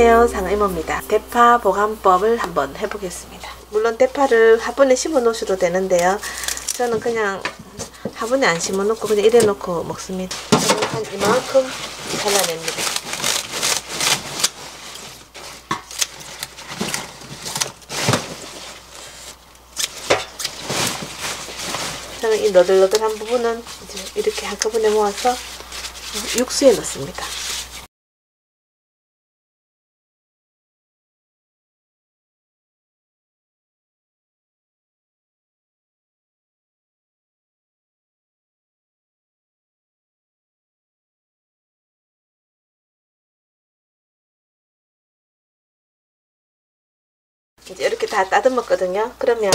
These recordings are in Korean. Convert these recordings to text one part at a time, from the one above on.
안녕하세요. 상의모입니다. 대파 보관법을 한번 해보겠습니다. 물론 대파를 화분에 심어 놓으셔도 되는데요. 저는 그냥 화분에 안 심어 놓고 그냥 이래 놓고 먹습니다. 저는 한 이만큼 잘라냅니다. 저는 이 너덜너덜한 부분은 이렇게 한꺼번에 모아서 육수에 넣습니다 이제 이렇게 다 따듬었거든요. 그러면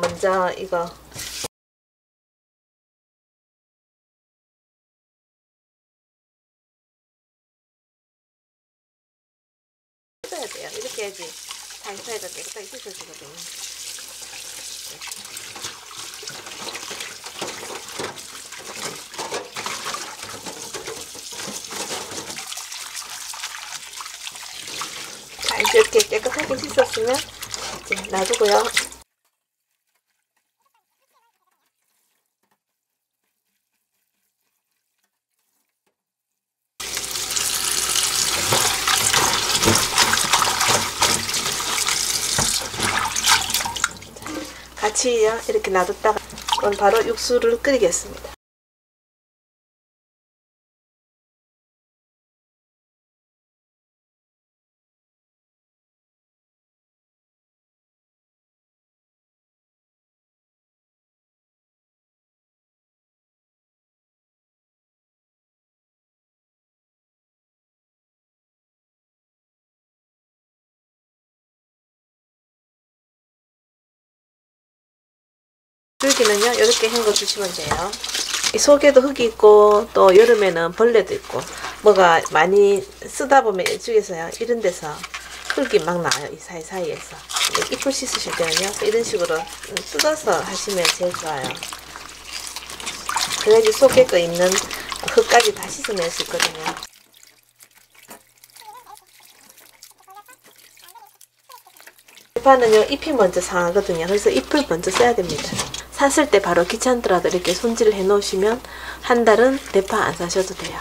먼저 이거 씻어야 돼요. 이렇게 해야지 사이사이가 깨끗하게 씻어지거든요. 자, 이렇게 깨끗하게 씻었으면 이제 놔두고요. 같이요 이렇게 놔뒀다가 바로 육수를 끓이겠습니다. 줄기는요 이렇게 헹궈 주시면 돼요. 이 속에도 흙이 있고 또 여름에는 벌레도 있고 뭐가 많이 쓰다 보면 이쪽에서요 이런 데서 흙이 막 나요 이 사이사이에서. 잎을 씻으실 때는요 이런 식으로 뜯어서 하시면 제일 좋아요. 그래야지 속에 거 있는 흙까지 다 씻어낼 수 있거든요. 대파는요 잎이 먼저 상하거든요. 그래서 잎을 먼저 써야 됩니다 샀을 때 바로 귀찮더라도 이렇게 손질을 해 놓으시면 한 달은 대파 안 사셔도 돼요.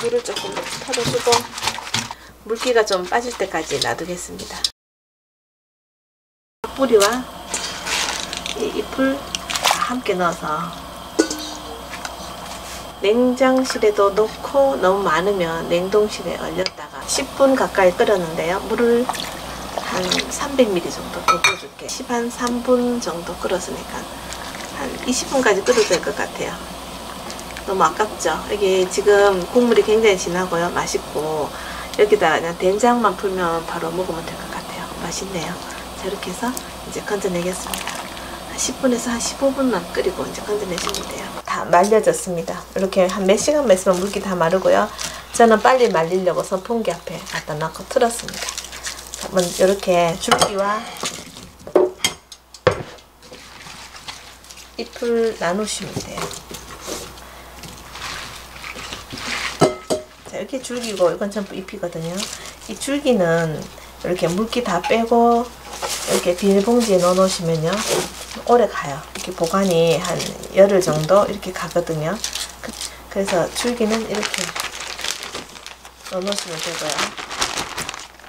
물을 조금 퍼주시고 물기가 좀 빠질 때까지 놔두겠습니다. 뿌리와 이 잎을 함께 넣어서 냉장실에도 넣고 너무 많으면 냉동실에 얼렸다가 10분 가까이 끓였는데요. 물을 한 300ml 정도 더 부어줄게. 10, 한 3분 정도 끓었으니까 한 20분까지 끓여도 될 것 같아요. 너무 아깝죠? 이게 지금 국물이 굉장히 진하고요. 맛있고 여기다가 그냥 된장만 풀면 바로 먹으면 될 것 같아요. 맛있네요. 자 이렇게 해서 이제 건져내겠습니다. 한 10분에서 한 15분만 끓이고 이제 건져내시면 돼요. 다 말려졌습니다. 이렇게 한 몇 시간만 있으면 물기 다 마르고요. 저는 빨리 말리려고 선풍기 앞에 갖다 놓고 틀었습니다. 자, 먼저 이렇게 줄기와 잎을 나누시면 돼요. 자, 이렇게 줄기고 이건 전부 잎이거든요. 이 줄기는 이렇게 물기 다 빼고 이렇게 비닐봉지에 넣어 놓으시면요. 오래 가요. 이렇게 보관이 한 열흘 정도 이렇게 가거든요. 그래서 줄기는 이렇게 넣어 놓으시면 되고요.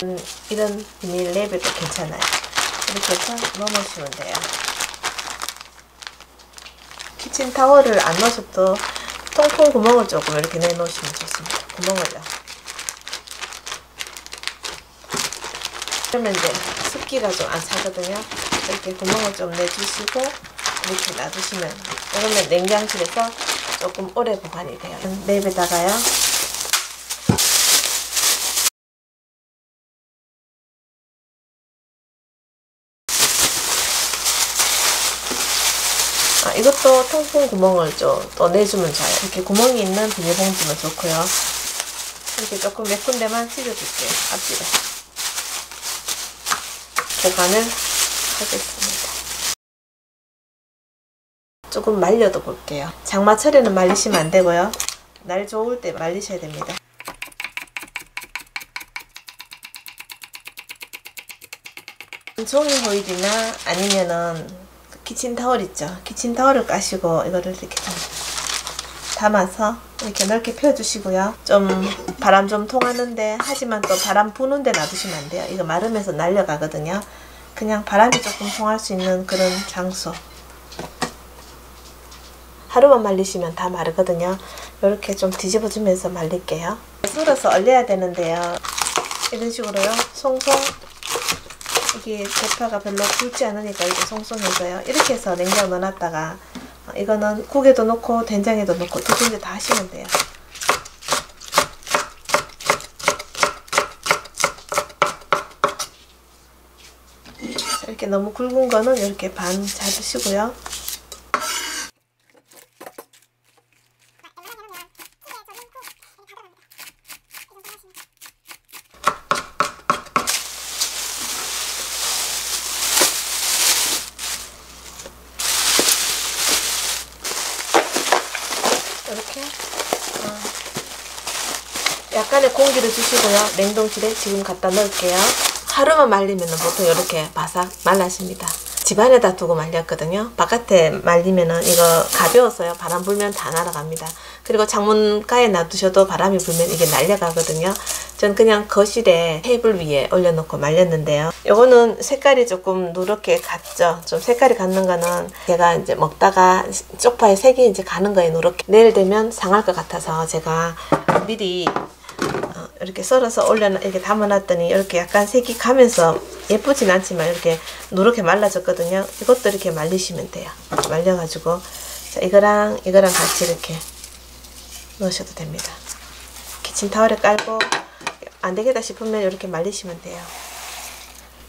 음, 이런 비닐 랩에도 괜찮아요. 이렇게 해서 넣어 놓으시면 돼요. 키친타월을 안 넣으셔도 통풍 구멍을 조금 이렇게 내놓으시면 좋습니다. 구멍을요. 그러면 이제 습기가 좀 안 차거든요. 이렇게 구멍을 좀 내주시고 이렇게 놔두시면 그러면 냉장실에서 조금 오래 보관이 돼요. 랩에다가요. 아, 이것도 통풍 구멍을 좀 또 내주면 좋아요. 이렇게 구멍이 있는 비닐봉지면 좋고요. 이렇게 조금 몇 군데만 찢어줄게요. 앞뒤로. 보관을 하겠습니다. 조금 말려도 볼게요. 장마철에는 말리시면 안 되고요. 날 좋을 때 말리셔야 됩니다. 종이 호일이나 아니면은 그 키친타월 있죠. 키친타월을 까시고 이거를 이렇게 좀 담아서 이렇게 넓게 펴주시고요. 좀 바람 좀 통하는데 하지만 또 바람 부는데 놔두시면 안 돼요. 이거 마르면서 날려가거든요. 그냥 바람이 조금 통할 수 있는 그런 장소. 하루만 말리시면 다 마르거든요. 이렇게 좀 뒤집어주면서 말릴게요. 썰어서 얼려야 되는데요. 이런 식으로요. 송송 이게 대파가 별로 굵지 않으니까 이렇게 송송해져요. 이렇게 해서 냉장 넣어놨다가 어, 이거는 국에도 넣고 된장에도 넣고 두든지 다 하시면 돼요. 이렇게 너무 굵은 거는 이렇게 반 잡으시고요. 이렇게 어, 약간의 공기를 주시고요. 냉동실에 지금 갖다 넣을게요. 하루만 말리면 보통 이렇게 바삭 말라집니다. 집안에다 두고 말렸거든요. 바깥에 말리면은 이거 가벼워서요. 바람 불면 다 날아갑니다. 그리고 창문가에 놔두셔도 바람이 불면 이게 날려가거든요. 전 그냥 거실에 테이블 위에 올려놓고 말렸는데요. 요거는 색깔이 조금 누렇게 갔죠. 좀 색깔이 갔는 거는 제가 이제 먹다가 쪽파에 색이 이제 가는 거에 누렇게 내일 되면 상할 것 같아서 제가 미리 어, 이렇게 썰어서 올려 이렇게 담아놨더니 이렇게 약간 색이 가면서 예쁘진 않지만 이렇게 누렇게 말라졌거든요. 이것도 이렇게 말리시면 돼요. 말려가지고 자, 이거랑 이거랑 같이 이렇게 넣으셔도 됩니다. 키친타월에 깔고 안 되겠다 싶으면 이렇게 말리시면 돼요.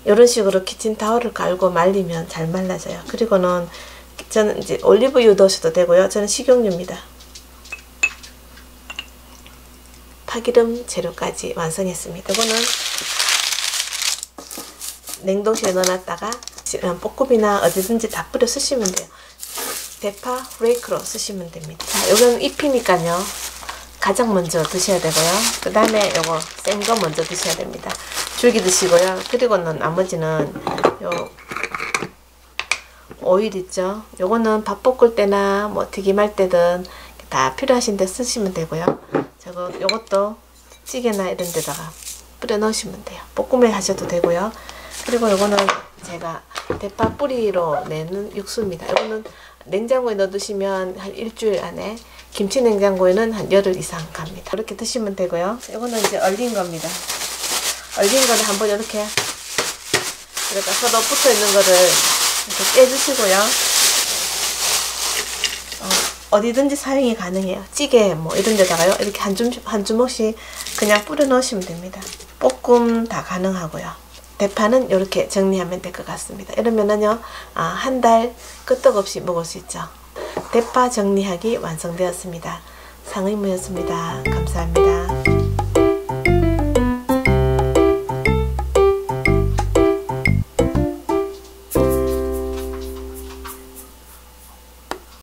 이런 식으로 키친타월을 깔고 말리면 잘 말라져요. 그리고는 저는 이제 올리브유 넣으셔도 되고요. 저는 식용유입니다. 파기름 재료까지 완성했습니다. 이거는 냉동실에 넣어놨다가 볶음이나 어디든지 다 뿌려 쓰시면 돼요. 대파 프레이크로 쓰시면 됩니다. 자, 이건 잎이니까요. 가장 먼저 드셔야 되고요. 그 다음에 요거 센 거 먼저 드셔야 됩니다. 줄기 드시고요. 그리고는 나머지는 요 오일 있죠. 요거는 밥 볶을 때나 뭐 튀김할 때든 다 필요하신데 쓰시면 되고요. 저거 요것도 찌개나 이런 데다가 뿌려 넣으시면 돼요. 볶음에 하셔도 되고요. 그리고 요거는 제가 대파 뿌리로 내는 육수입니다. 이거는 냉장고에 넣어두시면 한 일주일 안에 김치 냉장고에는 한 열흘 이상 갑니다. 이렇게 드시면 되고요. 이거는 이제 얼린 겁니다. 얼린 거를 한번 이렇게 이렇게 서로 붙어 있는 거를 이렇게 떼주시고요. 어, 디든지 사용이 가능해요. 찌개 뭐 이런 데다가요. 이렇게 한, 줌, 한 주먹씩 그냥 뿌려 넣으시면 됩니다. 볶음 다 가능하고요. 대파는 이렇게 정리하면 될 것 같습니다. 이러면은요, 아, 한 달 끄떡없이 먹을 수 있죠. 대파 정리하기 완성되었습니다. 상의무였습니다. 감사합니다.